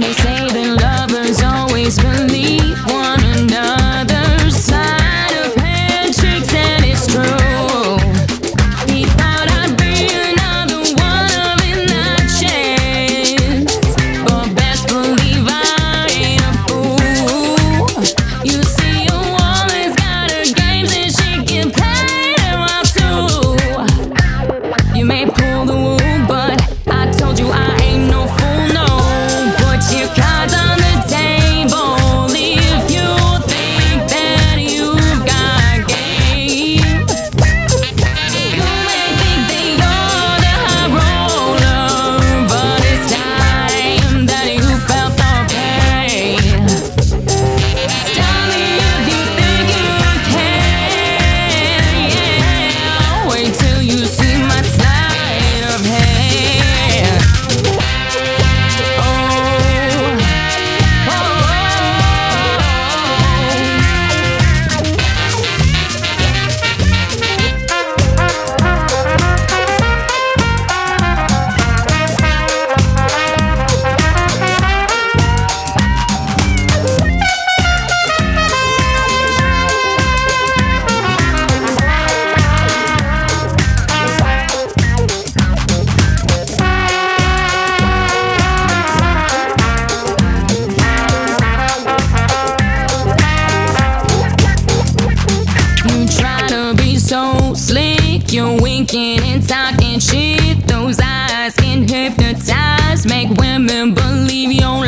They say that lovers always believe one another. gotta be so slick. You're winking and talking shit. Those eyes can hypnotize, make women believe you're.